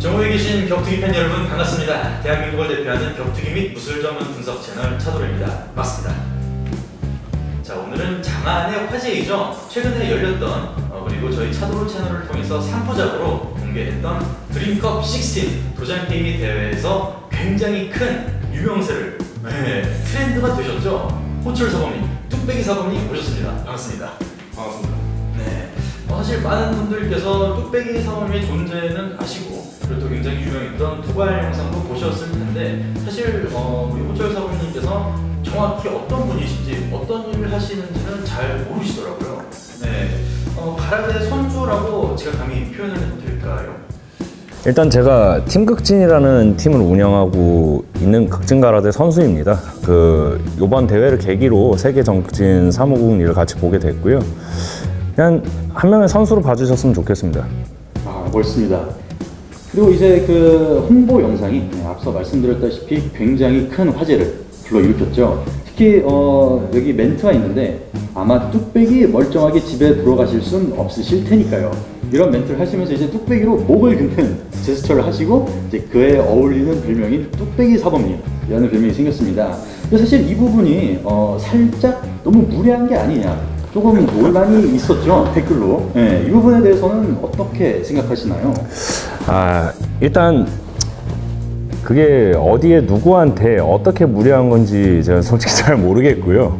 전국에 계신 격투기 팬 여러분 반갑습니다. 대한민국을 대표하는 격투기 및 무술 전문 분석 채널 차도로입니다. 맞습니다. 자 오늘은 장안의 화제이죠. 최근에 열렸던 어, 그리고 저희 차도로 채널을 통해서 3부작으로 공개했던 드림컵 16 도장 게임이 대회에서 굉장히 큰 유명세를 네, 트렌드가 되셨죠. 호철 사범님, 뚝배기 사범님 오셨습니다. 반갑습니다. 사실 많은 분들께서 뚝배기 사범의 존재는 아시고 그리고 또 굉장히 유명했던 두발 영상도 보셨을 텐데 사실 어, 우리 호철 사범님께서 정확히 어떤 분이신지 어떤 일을 하시는지는 잘 모르시더라고요. 네. 어, 가라데 선수라고 제가 감히 표현을 해도 될까요? 일단 제가 팀극진이라는 팀을 운영하고 있는 극진가라데 선수입니다. 그 이번 대회를 계기로 세계 정극진 사무국 일을 같이 보게 됐고요. 그냥 한 명의 선수로 봐주셨으면 좋겠습니다. 아 멋있습니다. 그리고 이제 그 홍보 영상이 네, 앞서 말씀드렸다시피 굉장히 큰 화제를 불러일으켰죠. 특히 어, 여기 멘트가 있는데 아마 뚝배기 멀쩡하게 집에 들어가실 순 없으실 테니까요. 이런 멘트를 하시면서 이제 뚝배기로 목을 긋는 제스처를 하시고 이제 그에 어울리는 별명인 뚝배기 사범님이라는 별명이 생겼습니다. 근데 사실 이 부분이 어, 살짝 너무 무례한 게 아니냐. 조금 논란이 있었죠 댓글로. 네, 이 부분에 대해서는 어떻게 생각하시나요? 아 일단 그게 어디에 누구한테 어떻게 무리한 건지 제가 솔직히 잘 모르겠고요.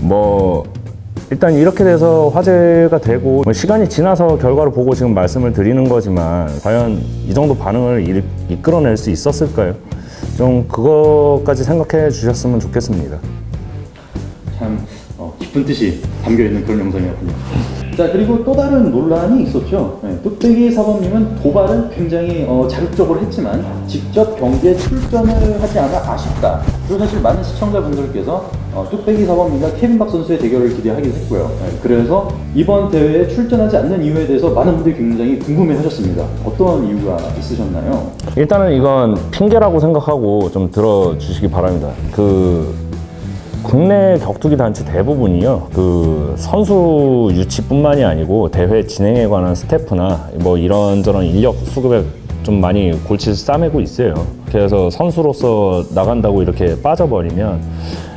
뭐 일단 이렇게 돼서 화제가 되고 뭐 시간이 지나서 결과를 보고 지금 말씀을 드리는 거지만 과연 이 정도 반응을 일- 이끌어낼 수 있었을까요? 좀 그거까지 생각해 주셨으면 좋겠습니다. 깊은 뜻이 담겨 있는 그런 영상이었군요. 자 그리고 또 다른 논란이 있었죠. 네, 뚝배기 사범님은 도발을 굉장히 어, 자극적으로 했지만 직접 경기에 출전을 하지 않아 아쉽다. 그리고 사실 많은 시청자분들께서 어, 뚝배기 사범님과 케빈 박 선수의 대결을 기대하기도 했고요. 네, 그래서 이번 대회에 출전하지 않는 이유에 대해서 많은 분들이 굉장히 궁금해하셨습니다. 어떤 이유가 있으셨나요? 일단은 이건 핑계라고 생각하고 좀 들어주시기 바랍니다. 그 국내 격투기 단체 대부분이요. 그 선수 유치뿐만이 아니고 대회 진행에 관한 스태프나 뭐 이런저런 인력 수급에 좀 많이 골치를 싸매고 있어요. 그래서 선수로서 나간다고 이렇게 빠져버리면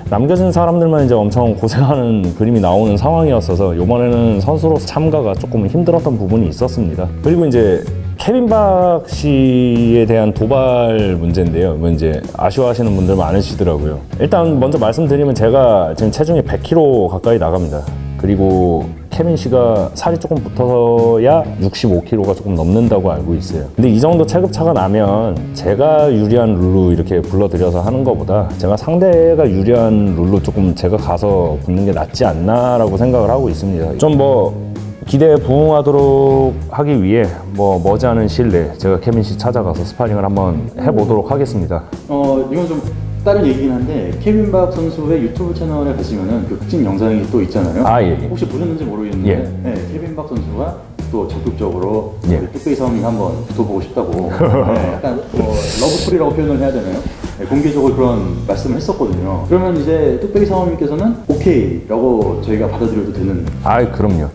남겨진 사람들만 이제 엄청 고생하는 그림이 나오는 상황이었어서 이번에는 선수로서 참가가 조금 힘들었던 부분이 있었습니다. 그리고 이제 케빈 박 씨에 대한 도발 문제인데요. 뭐 이제 아쉬워하시는 분들 많으시더라고요. 일단 먼저 말씀드리면 제가 지금 체중이 100kg 가까이 나갑니다. 그리고 케빈 씨가 살이 조금 붙어야 65kg가 조금 넘는다고 알고 있어요. 근데 이 정도 체급차가 나면 제가 유리한 룰로 이렇게 불러들여서 하는 것보다 제가 상대가 유리한 룰로 조금 제가 가서 붙는 게 낫지 않나라고 생각을 하고 있습니다. 좀 뭐 기대에 부응하도록 하기 위해 뭐 머지않은 시일 내에 제가 케빈 씨 찾아가서 스파링을 한번 해보도록 하겠습니다. 어 이건 좀 다른 얘기긴 한데 케빈 박 선수의 유튜브 채널에 가시면은 그 극진 영상이 또 있잖아요. 아, 예, 예. 혹시 보셨는지 모르겠는데 예. 네, 케빈 박 선수가 또 적극적으로 예. 뚝배기 사범님 한번 붙어보고 싶다고 네, 약간 뭐 러브콜이라고 표현을 해야 되나요? 네, 공개적으로 그런 말씀을 했었거든요. 그러면 이제 뚝배기 사범님께서는 오케이라고 저희가 받아들여도 되는 아, 그럼요.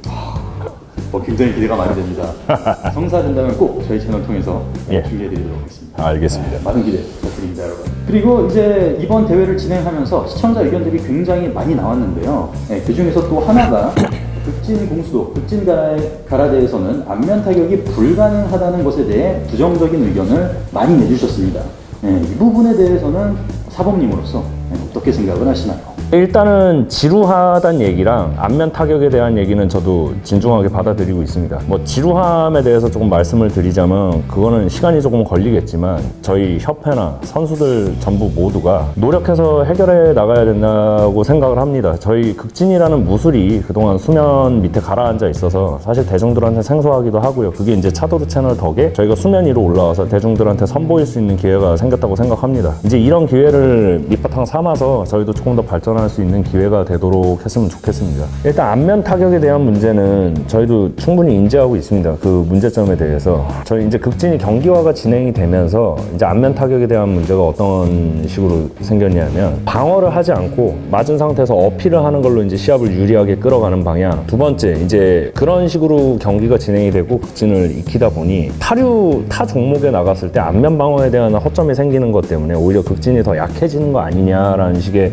뭐 굉장히 기대가 많이 됩니다. 성사된다면 꼭 저희 채널 통해서 예. 중계해드리도록 하겠습니다. 알겠습니다. 네, 많은 기대 부탁드립니다, 여러분. 그리고 이제 이번 대회를 진행하면서 시청자 의견들이 굉장히 많이 나왔는데요. 네, 그 중에서 또 하나가 극진 공수도, 극진 가라- 가라데에서는 안면 타격이 불가능하다는 것에 대해 부정적인 의견을 많이 내주셨습니다. 네, 이 부분에 대해서는 사범님으로서 네, 어떻게 생각을 하시나요? 일단은 지루하다는 얘기랑 안면 타격에 대한 얘기는 저도 진중하게 받아들이고 있습니다. 뭐 지루함에 대해서 조금 말씀을 드리자면 그거는 시간이 조금 걸리겠지만 저희 협회나 선수들 전부 모두가 노력해서 해결해 나가야 된다고 생각을 합니다. 저희 극진이라는 무술이 그동안 수면 밑에 가라앉아 있어서 사실 대중들한테 생소하기도 하고요. 그게 이제 차도르 채널 덕에 저희가 수면 위로 올라와서 대중들한테 선보일 수 있는 기회가 생겼다고 생각합니다. 이제 이런 기회를 밑바탕 삼아서 저희도 조금 더 발전하 는 발전할 수 있는 기회가 되도록 했으면 좋겠습니다. 일단 안면 타격에 대한 문제는 저희도 충분히 인지하고 있습니다. 그 문제점에 대해서 저희 이제 극진이 경기화가 진행이 되면서 이제 안면 타격에 대한 문제가 어떤 식으로 생겼냐면 방어를 하지 않고 맞은 상태에서 어필을 하는 걸로 이제 시합을 유리하게 끌어가는 방향. 두 번째 이제 그런 식으로 경기가 진행이 되고 극진을 익히다 보니 타류 타 종목에 나갔을 때 안면 방어에 대한 허점이 생기는 것 때문에 오히려 극진이 더 약해지는 거 아니냐라는 식의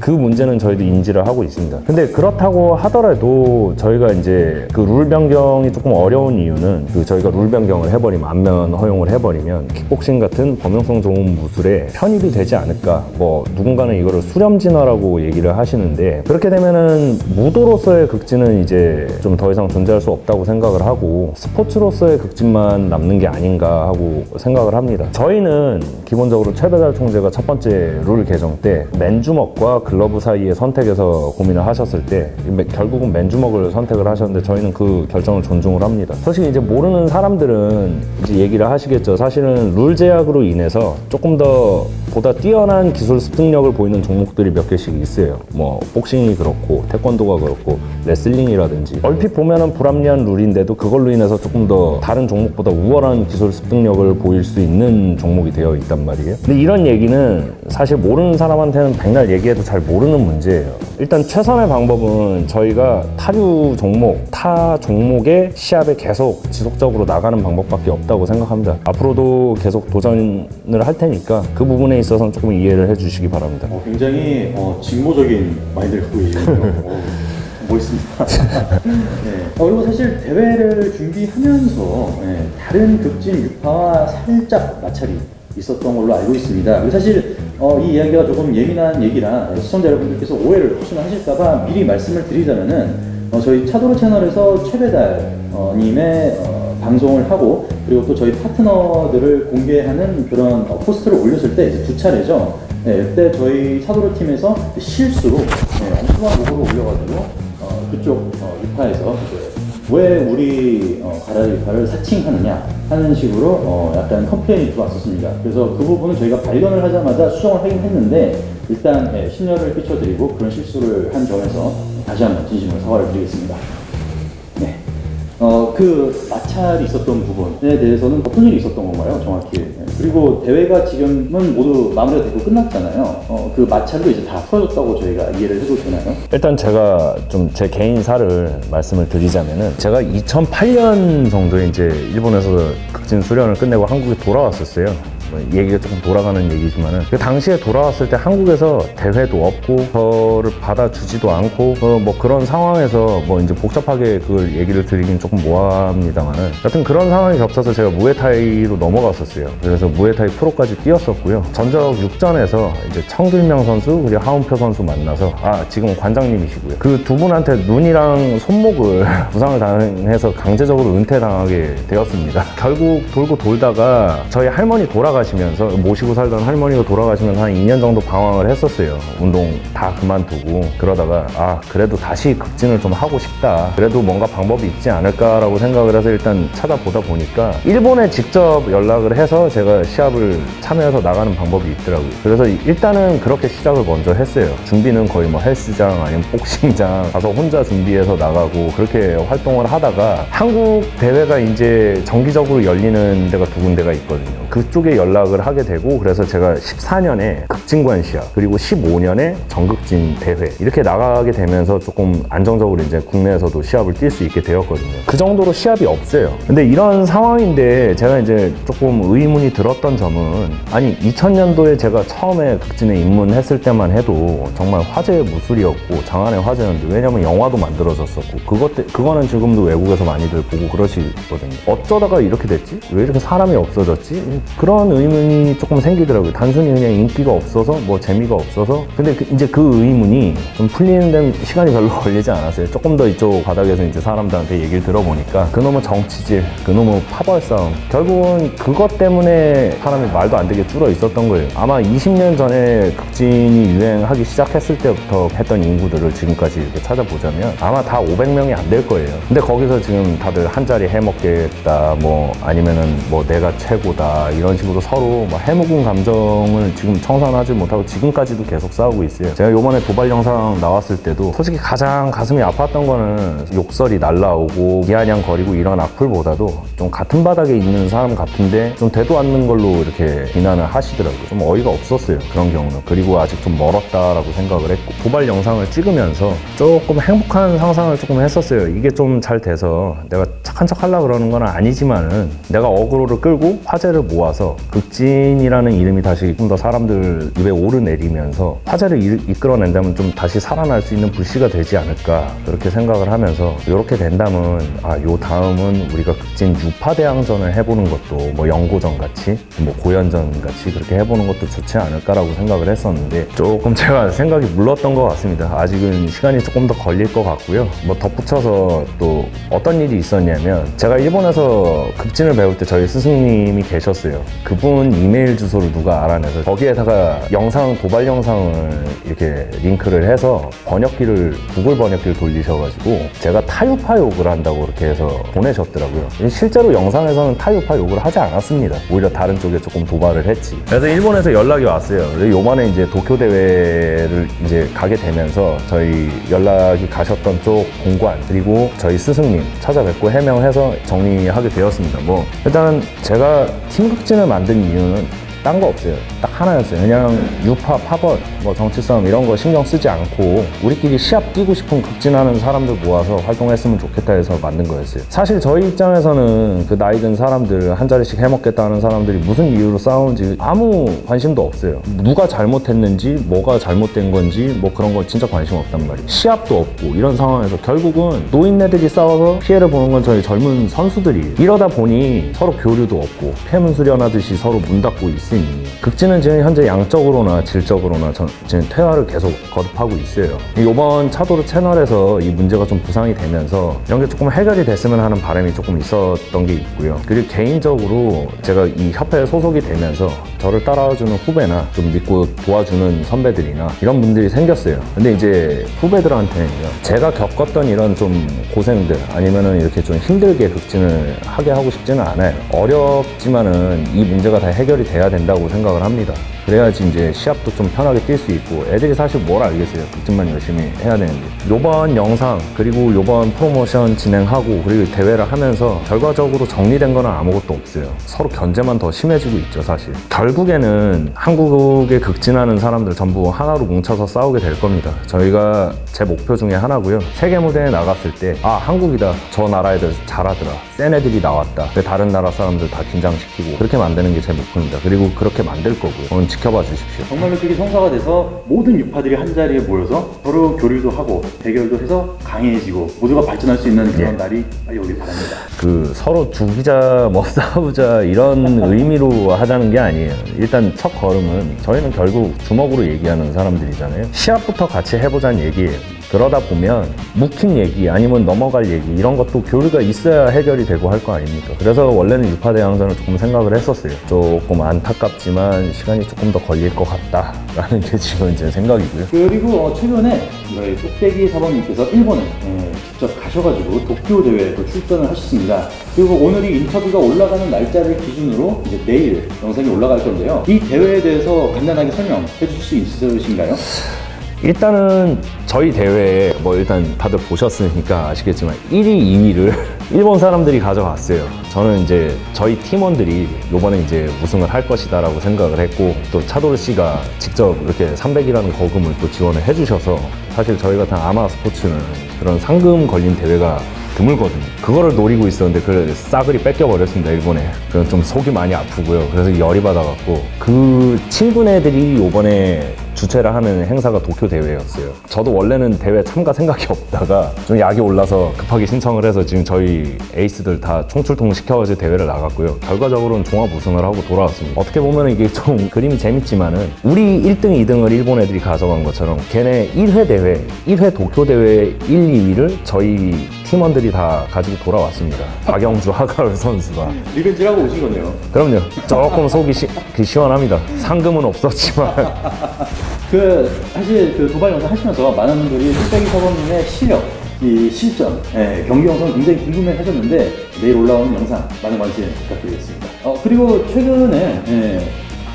그 문제는 저희도 인지를 하고 있습니다. 근데 그렇다고 하더라도 저희가 이제 그 룰 변경이 조금 어려운 이유는 그 저희가 룰 변경을 해버리면 안면 허용을 해버리면 킥복싱 같은 범용성 좋은 무술에 편입이 되지 않을까. 뭐 누군가는 이거를 수렴 진화라고 얘기를 하시는데 그렇게 되면은 무도로서의 극진은 이제 좀 더 이상 존재할 수 없다고 생각을 하고 스포츠로서의 극진만 남는 게 아닌가 하고 생각을 합니다. 저희는 기본적으로 최배달 총재가 첫 번째 룰 개정 때 맨주먹과 글러브 사이의 선택에서 고민을 하셨을 때 맨- 결국은 맨주먹을 선택을 하셨는데 저희는 그 결정을 존중을 합니다. 솔직히 이제 모르는 사람들은 이제 얘기를 하시겠죠. 사실은 룰 제약으로 인해서 조금 더 보다 뛰어난 기술 습득력을 보이는 종목들이 몇 개씩 있어요. 뭐 복싱이 그렇고 태권도가 그렇고 레슬링이라든지 얼핏 보면은 불합리한 룰인데도 그걸로 인해서 조금 더 다른 종목보다 우월한 기술 습득력을 보일 수 있는 종목이 되어 있단 말이에요. 근데 이런 얘기는 사실 모르는 사람한테는 백날 얘기해도 잘 모르는 문제예요. 일단 최선의 방법은 저희가 타류 종목, 타 종목의 시합에 계속 지속적으로 나가는 방법밖에 없다고 생각합니다. 앞으로도 계속 도전을 할 테니까 그 부분에 있어서는 조금 이해를 해주시기 바랍니다. 어, 굉장히 어, 직모적인 마인드를 갖고 계시군요. 어, 멋있습니다. 네. 어, 그리고 사실 대회를 준비하면서 네, 다른 극진 유파와 살짝 마찰이 있었던 걸로 알고 있습니다. 사실 어, 이 이야기가 조금 예민한 얘기라 시청자 여러분들께서 오해를 혹시나 하실까봐 미리 말씀을 드리자면은 어, 저희 차도로 채널에서 최배달 어, 님의 어, 방송을 하고 그리고 또 저희 파트너들을 공개하는 그런 어, 포스트를 올렸을 때 이제 두 차례죠. 네, 그때 저희 차도로 팀에서 실수로 네, 엉뚱한 로고를 올려가지고 어, 그쪽 어, 유파에서 왜 우리 어, 가라 유파를 사칭하느냐 하는 식으로 어, 약간 complain이 들어왔었습니다. 그래서 그 부분은 저희가 발견을 하자마자 수정을 하긴 했는데 일단 예, 심려를 끼쳐드리고 그런 실수를 한 점에서 다시 한번 진심으로 사과를 드리겠습니다. 그 마찰이 있었던 부분에 대해서는 어떤 일이 있었던 건가요, 정확히? 네. 그리고 대회가 지금은 모두 마무리가 되고 끝났잖아요. 어, 그 마찰도 이제 다 풀어졌다고 저희가 이해를 해도 되나요? 일단 제가 좀 제 개인사를 말씀을 드리자면은 제가 2008년 정도에 이제 일본에서 극진 수련을 끝내고 한국에 돌아왔었어요. 뭐 얘기가 조금 돌아가는 얘기지만은 그 당시에 돌아왔을 때 한국에서 대회도 없고 저를 받아주지도 않고 어, 뭐 그런 상황에서 뭐 이제 복잡하게 그걸 얘기를 드리긴 조금 모호합니다만은 여튼 그런 상황이 겹쳐서 제가 무에타이로 넘어갔었어요. 그래서 무에타이 프로까지 뛰었었고요. 전적 6전에서 이제 청길명 선수 그리고 하운표 선수 만나서 아 지금 관장님이시고요. 그 두 분한테 눈이랑 손목을 부상을 당해서 강제적으로 은퇴당하게 되었습니다. 결국 돌고 돌다가 저희 할머니 돌아가 시면서 모시고 살던 할머니가 돌아가시면서 한 2년 정도 방황을 했었어요. 운동 다 그만두고 그러다가 아 그래도 다시 극진을 좀 하고 싶다. 그래도 뭔가 방법이 있지 않을까라고 생각을 해서 일단 찾아보다 보니까 일본에 직접 연락을 해서 제가 시합을 참여해서 나가는 방법이 있더라고요. 그래서 일단은 그렇게 시작을 먼저 했어요. 준비는 거의 뭐 헬스장 아니면 복싱장 가서 혼자 준비해서 나가고 그렇게 활동을 하다가 한국 대회가 이제 정기적으로 열리는 데가 두 군데가 있거든요. 그쪽에 연락을 하게 되고 그래서 제가 14년에 극진관 시합 그리고 15년에 정극진 대회 이렇게 나가게 되면서 조금 안정적으로 이제 국내에서도 시합을 뛸 수 있게 되었거든요. 그 정도로 시합이 없어요. 근데 이런 상황인데 제가 이제 조금 의문이 들었던 점은 아니 2000년도에 제가 처음에 극진에 입문했을 때만 해도 정말 화제의 무술이었고 장안의 화제였는데 왜냐면 영화도 만들어졌었고 그것 때, 그거는 지금도 외국에서 많이들 보고 그러시거든요. 어쩌다가 이렇게 됐지? 왜 이렇게 사람이 없어졌지? 그런 의문이 조금 생기더라고요. 단순히 그냥 인기가 없어서 뭐 재미가 없어서 근데 그- 이제 그 의문이 좀 풀리는 데는 시간이 별로 걸리지 않았어요. 조금 더 이쪽 바닥에서 이제 사람들한테 얘기를 들어보니까 그놈의 정치질, 그놈의 파벌 싸움 결국은 그것 때문에 사람이 말도 안 되게 줄어 있었던 거예요. 아마 20년 전에 극진이 유행하기 시작했을 때부터 했던 인구들을 지금까지 이렇게 찾아보자면 아마 다 500명이 안 될 거예요. 근데 거기서 지금 다들 한 자리 해먹겠다, 뭐 아니면은 뭐 내가 최고다 이런 식으로 서로 뭐 해묵은 감정을 지금 청산하지 못하고 지금까지도 계속 싸우고 있어요. 제가 요번에 도발 영상 나왔을 때도 솔직히 가장 가슴이 아팠던 거는 욕설이 날라오고 비아냥거리고 이런 악플보다도 좀 같은 바닥에 있는 사람 같은데 좀 되도 않는 걸로 이렇게 비난을 하시더라고요. 좀 어이가 없었어요. 그런 경우는. 그리고 아직 좀 멀었다라고 생각을 했고 도발 영상을 찍으면서 조금 행복한 상상을 조금 했었어요. 이게 좀 잘 돼서 내가 착한 척 하려고 그러는 건 아니지만은 내가 어그로를 끌고 화제를 모 아서 극진이라는 이름이 다시 좀 더 사람들 입에 오르내리면서 화제를 이- 이끌어낸다면 좀 다시 살아날 수 있는 불씨가 되지 않을까 그렇게 생각을 하면서 이렇게 된다면 아 요 다음은 우리가 극진 유파대항전을 해보는 것도 뭐 연고전 같이 뭐 고연전 같이 그렇게 해보는 것도 좋지 않을까라고 생각을 했었는데 조금 제가 생각이 물렀던 것 같습니다. 아직은 시간이 조금 더 걸릴 것 같고요. 뭐 덧붙여서 또 어떤 일이 있었냐면 제가 일본에서 급진을 배울 때 저희 스승님이 계셨어요 그분 이메일 주소를 누가 알아내서 거기에다가 영상 도발 영상을 이렇게 링크를 해서 번역기를 구글 번역기를 돌리셔가지고 제가 타유파 욕을 한다고 이렇게 해서 보내셨더라고요. 실제로 영상에서는 타유파 욕을 하지 않았습니다. 오히려 다른 쪽에 조금 도발을 했지. 그래서 일본에서 연락이 왔어요. 요번에 이제 도쿄 대회를 이제 가게 되면서 저희 연락이 가셨던 쪽 공관 그리고 저희 스승님 찾아뵙고 해명해서 정리하게 되었습니다. 뭐 일단 제가 팀 극진을 만든 이유는 딴 거 없어요. 딱 하나였어요. 그냥 유파, 파벌, 뭐 정치 싸움 이런 거 신경 쓰지 않고 우리끼리 시합 뛰고 싶은 극진하는 사람들 모아서 활동했으면 좋겠다 해서 만든 거였어요. 사실 저희 입장에서는 그 나이 든 사람들 한 자리씩 해먹겠다 하는 사람들이 무슨 이유로 싸우는지 아무 관심도 없어요. 누가 잘못했는지, 뭐가 잘못된 건지 뭐 그런 거 진짜 관심 없단 말이에요. 시합도 없고 이런 상황에서 결국은 노인네들이 싸워서 피해를 보는 건 저희 젊은 선수들이 이러다 보니 서로 교류도 없고 폐문 수련하듯이 서로 문 닫고 있으니 극진은 지금 현재 양적으로나 질적으로나 전, 지금 퇴화를 계속 거듭하고 있어요. 이번 차도르 채널에서 이 문제가 좀 부상이 되면서 이런 게 조금 해결이 됐으면 하는 바람이 조금 있었던 게 있고요. 그리고 개인적으로 제가 이 협회에 소속이 되면서 저를 따라와주는 후배나 좀 믿고 도와주는 선배들이나 이런 분들이 생겼어요. 근데 이제 후배들한테는요. 제가 겪었던 이런 좀 고생들 아니면은 이렇게 좀 힘들게 극진을 하게 하고 싶지는 않아요. 어렵지만은 이 문제가 다 해결이 돼야 된다고 생각을 합니다. 그래야지 이제 시합도 좀 편하게 뛸 수 있고 애들이 사실 뭘 알겠어요. 극진만 열심히 해야 되는데. 요번 영상 그리고 요번 프로모션 진행하고 그리고 대회를 하면서 결과적으로 정리된 거는 아무것도 없어요. 서로 견제만 더 심해지고 있죠, 사실. 결국에는 한국에 극진하는 사람들 전부 하나로 뭉쳐서 싸우게 될 겁니다. 저희가 제 목표 중에 하나고요. 세계 무대에 나갔을 때 아, 한국이다. 저 나라 애들 잘하더라. 센 애들이 나왔다. 다른 나라 사람들 다 긴장시키고 그렇게 만드는 게 제 목표입니다. 그리고 그렇게 만들 거고요. 지켜봐 주십시오. 정말로 그게 성사가 돼서 모든 유파들이 한 자리에 모여서 서로 교류도 하고 대결도 해서 강해지고 모두가 발전할 수 있는 그런 예. 날이 빨리 오길 바랍니다. 그 서로 죽이자 뭐 싸우자 이런 의미로 하자는 게 아니에요. 일단 첫 걸음은 저희는 결국 주먹으로 얘기하는 사람들이잖아요. 시합부터 같이 해보자는 얘기예요. 그러다 보면 묵힌 얘기 아니면 넘어갈 얘기 이런 것도 교류가 있어야 해결이 되고 할 거 아닙니까? 그래서 원래는 유파 대항전을 조금 생각을 했었어요. 조금 안타깝지만 시간이 조금 더 걸릴 것 같다 라는 게 지금 제 생각이고요. 그리고 어, 최근에 뚝배기 사범님께서 일본에 예, 직접 가셔가지고 도쿄 대회에 또 출전을 하셨습니다. 그리고 오늘 이 인터뷰가 올라가는 날짜를 기준으로 이제 내일 영상이 올라갈 건데요. 이 대회에 대해서 간단하게 설명해 주실 수 있으신가요? 일단은 저희 대회에 뭐 일단 다들 보셨으니까 아시겠지만 1위, 2위를 일본 사람들이 가져갔어요. 저는 이제 저희 팀원들이 요번에 이제 우승을 할 것이다라고 생각을 했고 또 차도르 씨가 직접 이렇게 300이라는 거금을 또 지원을 해주셔서 사실 저희 같은 아마 스포츠는 그런 상금 걸린 대회가 드물거든요. 그거를 노리고 있었는데 그 싸그리 뺏겨버렸습니다, 일본에. 그래서 좀 속이 많이 아프고요. 그래서 열이 받아갖고 그 친구네들이 요번에 주최를 하는 행사가 도쿄 대회였어요. 저도 원래는 대회 참가 생각이 없다가 좀 약이 올라서 급하게 신청을 해서 지금 저희 에이스들 다 총출동 시켜가지고 대회를 나갔고요. 결과적으로는 종합 우승을 하고 돌아왔습니다. 어떻게 보면 이게 좀 그림이 재밌지만은 우리 1등, 2등을 일본 애들이 가져간 것처럼 걔네 1회 대회, 1회 도쿄 대회 1, 2위를 저희 팀원들이 다 가지고 돌아왔습니다. 박영주 하가을 선수가. revenge하러 오신 거네요. 그럼요. 조금 속이 시, 그 시원합니다. 상금은 없었지만. 그 사실 그 도발 영상 하시면서 많은 분들이 뚝배기 사범님의 실력 이 실전, 예, 경기 영상 굉장히 궁금해 하셨는데 내일 올라오는 영상 많은 관심 부탁드리겠습니다. 어, 그리고 최근에 예,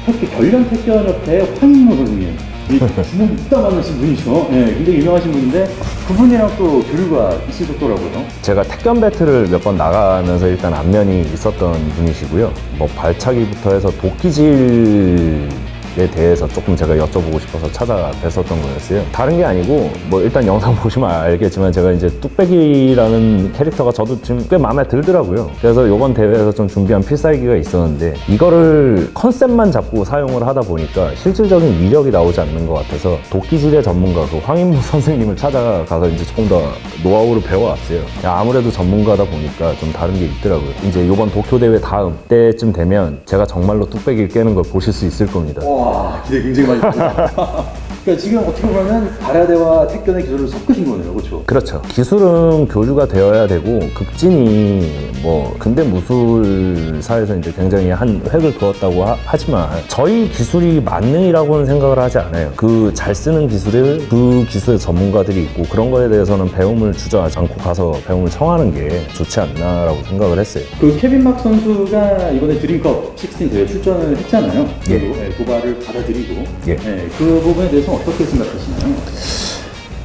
택 결련 택견협회 황인모 선생님 이 주먹 있다 만나신 분이죠. 예, 굉장히 유명하신 분인데 그분이랑 또 교류가 있으셨더라고요. 제가 택견 배틀을 몇 번 나가면서 일단 안면이 있었던 분이시고요. 뭐 발차기부터 해서 도끼질 에 대해서 조금 제가 여쭤보고 싶어서 찾아뵀었던 거였어요. 다른 게 아니고 뭐 일단 영상 보시면 알겠지만 제가 이제 뚝배기라는 캐릭터가 저도 지금 꽤 마음에 들더라고요. 그래서 이번 대회에서 좀 준비한 필살기가 있었는데 이거를 컨셉만 잡고 사용을 하다 보니까 실질적인 위력이 나오지 않는 것 같아서 도끼질의 전문가 그 황인무 선생님을 찾아가서 이제 조금 더 노하우를 배워왔어요. 야, 아무래도 전문가다 보니까 좀 다른 게 있더라고요. 이제 이번 도쿄 대회 다음 때쯤 되면 제가 정말로 뚝배기를 깨는 걸 보실 수 있을 겁니다. 와 기대 굉장히 많이 됩니다. 그러니까 지금 어떻게 보면 바라대와 택견의 기술을 섞으신 거네요, 그렇죠? 그렇죠. 기술은 교류가 되어야 되고 극진이 뭐 근대 무술사에서 이제 굉장히 한 획을 그었다고 하, 지만 저희 기술이 만능이라고는 생각을 하지 않아요. 그 잘 쓰는 기술을 그 기술의 전문가들이 있고 그런 거에 대해서는 배움을 주저하지 않고 가서 배움을 청하는 게 좋지 않나라고 생각을 했어요. 그 케빈 박 선수가 이번에 드림컵 16 대회 출전을 했잖아요. 예. 예, 도발을 받아들이고 예. 그 부분에 대해서 어떻게 생각하시나요?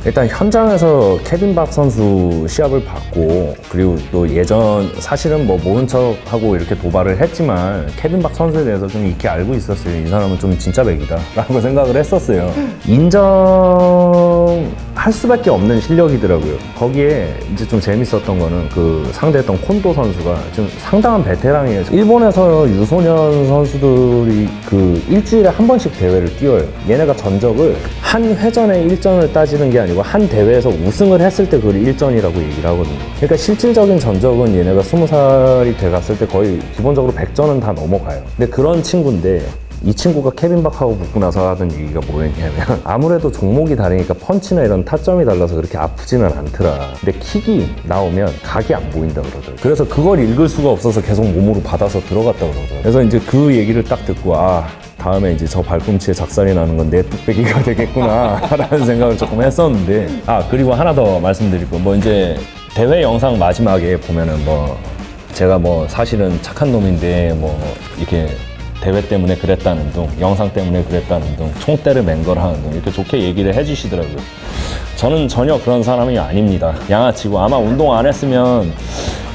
일단 현장에서 케빈 박 선수 시합을 봤고 그리고 또 예전 사실은 뭐 모른 척하고 이렇게 도발을 했지만 케빈 박 선수에 대해서 좀 익히 알고 있었어요. 이 사람은 좀 진짜배기다 라고 생각을 했었어요. 인정 할 수밖에 없는 실력이더라고요. 거기에 이제 좀 재밌었던 거는 그 상대했던 콘도 선수가 좀 상당한 베테랑이에요. 일본에서 유소년 선수들이 그 일주일에 한 번씩 대회를 뛰어요. 얘네가 전적을 한 회전에 일전을 따지는 게 아니고 한 대회에서 우승을 했을 때 그걸 일전이라고 얘기를 하거든요. 그러니까 실질적인 전적은 얘네가 스무 살이 돼갔을 때 거의 기본적으로 100전은 다 넘어가요. 근데 그런 친구인데 이 친구가 케빈 박하고 붙고 나서 하던 얘기가 뭐였냐면 아무래도 종목이 다르니까 펀치나 이런 타점이 달라서 그렇게 아프지는 않더라. 근데 킥이 나오면 각이 안 보인다 그러더라고요. 그래서 그걸 읽을 수가 없어서 계속 몸으로 받아서 들어갔다 그러더라고요. 그래서 이제 그 얘기를 딱 듣고 아 다음에 이제 저 발꿈치에 작살이 나는 건 내 뚝배기가 되겠구나 라는 생각을 조금 했었는데 아 그리고 하나 더 말씀드릴 거뭐 이제 대회 영상 마지막에 보면은 뭐 제가 뭐 사실은 착한 놈인데 뭐 이렇게 대회 때문에 그랬다는 둥, 영상 때문에 그랬다는 둥, 총대를 맨 거라는 둥 이렇게 좋게 얘기를 해주시더라고요. 저는 전혀 그런 사람이 아닙니다. 양아치고 아마 운동 안 했으면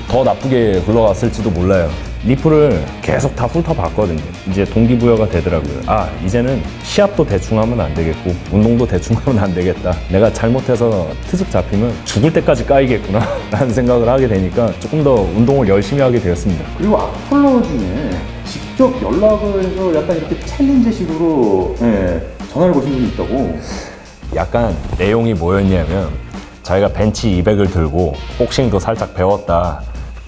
더 나쁘게 굴러갔을지도 몰라요. 리프를 계속 다 훑어봤거든요. 이제 동기부여가 되더라고요. 아, 이제는 시합도 대충 하면 안 되겠고, 운동도 대충 하면 안 되겠다. 내가 잘못해서 트집 잡히면 죽을 때까지 까이겠구나. 라는 생각을 하게 되니까 조금 더 운동을 열심히 하게 되었습니다. 그리고 악플러 중에 직접 연락을 해서 약간 이렇게 챌린지식으로 예, 전화를 거신 분이 있다고. 약간 내용이 뭐였냐면 자기가 벤치 200을 들고 복싱도 살짝 배웠다.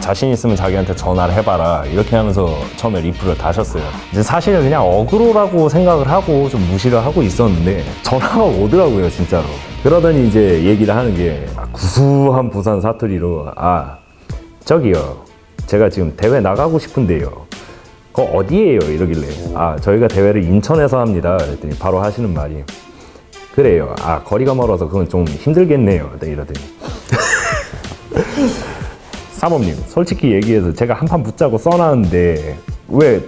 자신 있으면 자기한테 전화를 해봐라. 이렇게 하면서 처음에 리플을 다셨어요. 이제 사실은 그냥 어그로라고 생각을 하고 좀 무시를 하고 있었는데 전화가 오더라고요 진짜로. 그러더니 이제 얘기를 하는 게 구수한 부산 사투리로 아 저기요. 제가 지금 대회 나가고 싶은데요. 그거 어디에요? 이러길래 아 저희가 대회를 인천에서 합니다. 그랬더니 바로 하시는 말이 그래요. 아 거리가 멀어서 그건 좀 힘들겠네요. 네, 이러더니 사모님 솔직히 얘기해서 제가 한판 붙자고 써놨는데 왜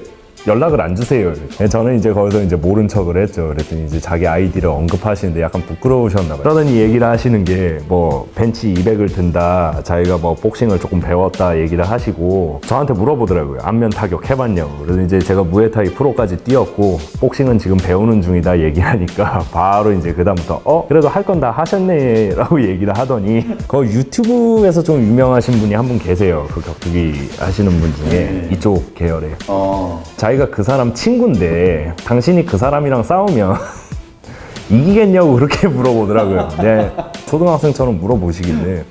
연락을 안 주세요. 네, 저는 이제 거기서 이제 모른 척을 했죠. 그랬더니 이제 자기 아이디를 언급하시는데 약간 부끄러우셨나 봐요. 그러더니 얘기를 하시는 게 뭐 벤치 200을 든다. 자기가 뭐 복싱을 조금 배웠다 얘기를 하시고 저한테 물어보더라고요. 안면 타격 해봤냐고. 그래서 이제 제가 무에타이 프로까지 뛰었고 복싱은 지금 배우는 중이다 얘기하니까 바로 이제 그다음부터 어 그래도 할 건 다 하셨네라고 얘기를 하더니 그 유튜브에서 좀 유명하신 분이 한 분 계세요. 그 격투기 하시는 분 중에 이쪽 계열에. 어. 자기 가 그 사람 친구인데 당신이 그 사람이랑 싸우면 이기겠냐고 그렇게 물어보더라고요. 네, 초등학생처럼 물어보시길래.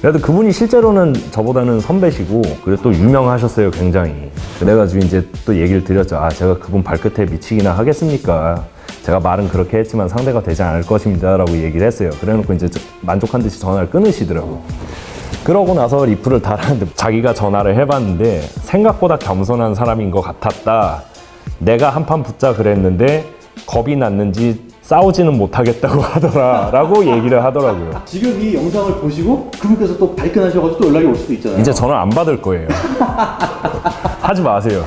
그래도 그분이 실제로는 저보다는 선배시고 그리고 또 유명하셨어요 굉장히. 그래가지고 이제 또 얘기를 드렸죠. 아 제가 그분 발끝에 미치기나 하겠습니까? 제가 말은 그렇게 했지만 상대가 되지 않을 것입니다 라고 얘기를 했어요. 그래놓고 이제 저- 만족한 듯이 전화를 끊으시더라고 그러고 나서 리플을 달았는데 자기가 전화를 해봤는데 생각보다 겸손한 사람인 것 같았다. 내가 한판 붙자 그랬는데 겁이 났는지 싸우지는 못하겠다고 하더라 라고 얘기를 하더라고요. 지금 이 영상을 보시고 그분께서 또 발끈하셔가지고 또 연락이 올 수도 있잖아요. 이제 전화 안 받을 거예요. 하지 마세요.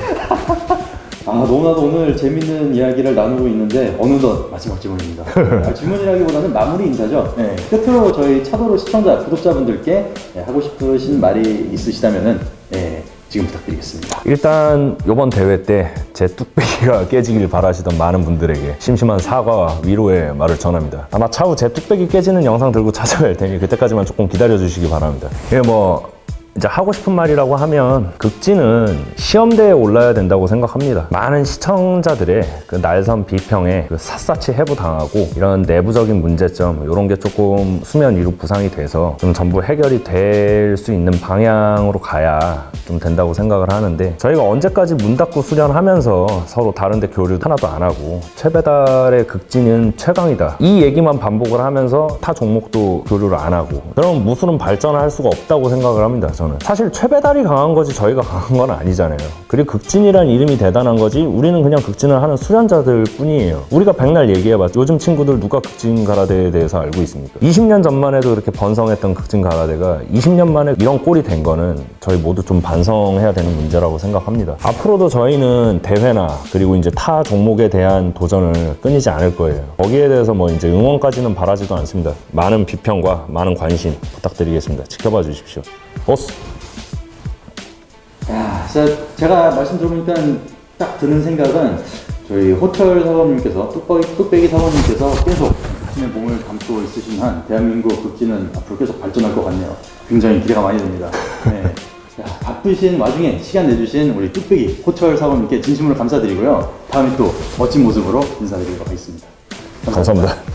아 너무나도 오늘 재밌는 이야기를 나누고 있는데 어느덧 마지막 질문입니다. 아, 질문이라기보다는 마무리 인사죠. 네, 끝으로 저희 차도로 시청자 구독자분들께 네, 하고 싶으신 말이 있으시다면은 네, 지금 부탁드리겠습니다. 일단 이번 대회 때 제 뚝배기가 깨지길 바라시던 많은 분들에게 심심한 사과와 위로의 말을 전합니다. 아마 차후 제 뚝배기 깨지는 영상 들고 찾아갈 테니 그때까지만 조금 기다려 주시기 바랍니다. 이게 뭐 이제 하고 싶은 말이라고 하면 극진은 시험대에 올라야 된다고 생각합니다. 많은 시청자들의 그 날선 비평에 그 샅샅이 해부당하고 이런 내부적인 문제점 이런 게 조금 수면 위로 부상이 돼서 좀 전부 해결이 될 수 있는 방향으로 가야 좀 된다고 생각을 하는데 저희가 언제까지 문 닫고 수련하면서 서로 다른데 교류 하나도 안 하고 최배달의 극진은 최강이다 이 얘기만 반복을 하면서 타 종목도 교류를 안 하고 그럼 무술은 발전할 수가 없다고 생각을 합니다 저는. 사실 최배달이 강한 거지 저희가 강한 건 아니잖아요. 그리고 극진이란 이름이 대단한 거지 우리는 그냥 극진을 하는 수련자들 뿐이에요. 우리가 백날 얘기해봤죠. 요즘 친구들 누가 극진 가라데에 대해서 알고 있습니까? 20년 전만 해도 이렇게 번성했던 극진 가라데가 20년 만에 이런 꼴이 된 거는 저희 모두 좀 반성해야 되는 문제라고 생각합니다. 앞으로도 저희는 대회나 그리고 이제 타 종목에 대한 도전을 끊이지 않을 거예요. 거기에 대해서 뭐 이제 응원까지는 바라지도 않습니다. 많은 비평과 많은 관심 부탁드리겠습니다. 지켜봐 주십시오. 보스 야, 제가 말씀 들어보니까 딱 드는 생각은 저희 호철 사원님께서 뚝배기, 뚝배기 사원님께서 계속 자신의 몸을 감고 있으신 한 대한민국 극진은 앞으로 계속 발전할 것 같네요. 굉장히 기대가 많이 됩니다. 네. 야, 바쁘신 와중에 시간 내주신 우리 뚝배기 호철 사원님께 진심으로 감사드리고요. 다음에 또 멋진 모습으로 인사드리도록 하겠습니다. 감사합니다.